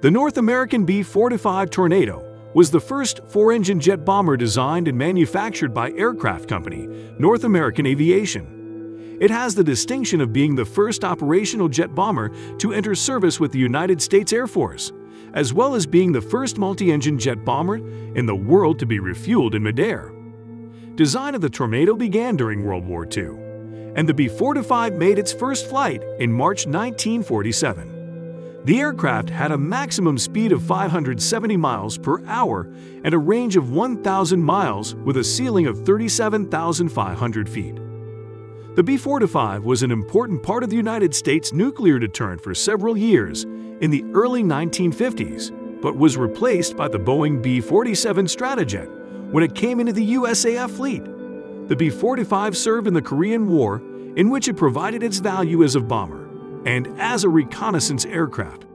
The North American B-45 Tornado was the first four-engine jet bomber designed and manufactured by aircraft company North American Aviation. It has the distinction of being the first operational jet bomber to enter service with the United States Air Force, as well as being the first multi-engine jet bomber in the world to be refueled in midair. Design of the Tornado began during World War II, and the B-45 made its first flight in March 1947. The aircraft had a maximum speed of 570 miles per hour and a range of 1,000 miles with a ceiling of 37,500 feet. The B-45 was an important part of the United States nuclear deterrent for several years in the early 1950s, but was replaced by the Boeing B-47 Stratojet when it came into the USAF fleet. The B-45 served in the Korean War, in which it provided its value as a bomber and as a reconnaissance aircraft.